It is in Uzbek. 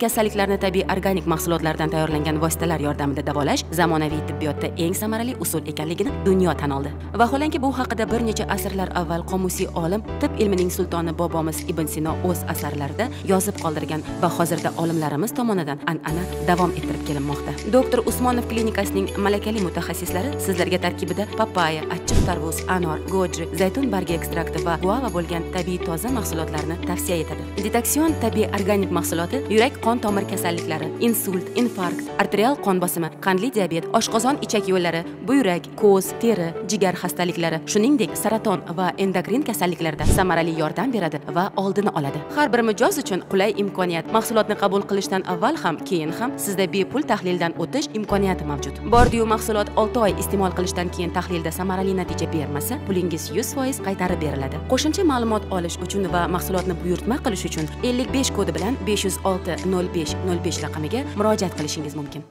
kasalliklarni tabiiy organik mahsulotlardan tayyorlangan vositalar yordamida davolash zamonaviy tibbiyotda eng samarali usul ekanligini dunyo tan oldi. Vaholanki bu haqida bir necha asrlar avval qomusiy olim tib ilmining sultoni bobomiz ibn sino o'z asarlarida yozib qoldirgan va hozirda olimlarimiz tomonidan an'ana davom ettirib kelinmoqda. Doktor usmonov klinikasining malakali mutaxassislari sizlarga tarkibida papaya achchiq tarvuz anor goji zaytun bargi ekstrakti va guava bo'lgan tabiiy toza mahsulotlarni tavsiya etadi. Detaksion tabiiy organik mahsuloti yurak qon tomir kasalliklari insult infarkt arterial qon bosimi qandli diabet oshqozon ichak yo'llari buyrak ko'z teri jigar xastaliklari shuningdek saraton va endokrin kasalliklarda samarali yordam beradi va oldini oladi. Har bir mijoz uchun qulay imkoniyat. Mahsulotni qabul qilishdan avval ham keyin ham sizda bepul tahlildan o'tish imkoniyati mavjud. Bordiyu mahsulot 6 oy iste'mol qilishdan keyin tahlilda samarali natija bermasa pulingiz 100% qaytarib beriladi. Qo'shimcha ma'lumot olish uchun va mahsulotni buyurtma qilish uchun 55 kodi bilan 506 05 05 raqamiga murojaat qilishingiz mumkin.